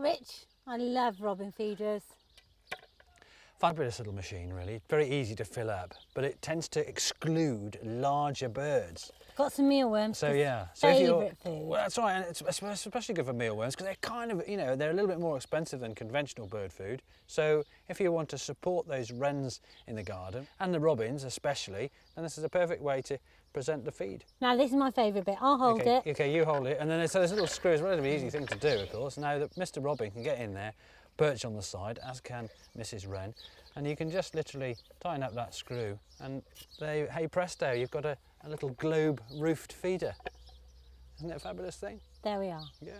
Rich, I love robin feeders. Fabulous little machine really, very easy to fill up, but it tends to exclude larger birds. Got some mealworms. So yeah, so favourite food. Well, that's right, and it's especially good for mealworms because they're kind of, you know, they're a little bit more expensive than conventional bird food. So if you want to support those wrens in the garden and the robins especially, then this is a perfect way to present the feed. Now this is my favourite bit. I'll hold okay, it. Okay, you hold it, and then so this little screw is a relatively easy thing to do, of course. Now that Mr. Robin can get in there, perch on the side, as can Mrs. Wren, and you can just literally tighten up that screw, and there, hey presto, you've got a, a little globe roofed feeder. Isn't it a fabulous thing? There we are. Yeah.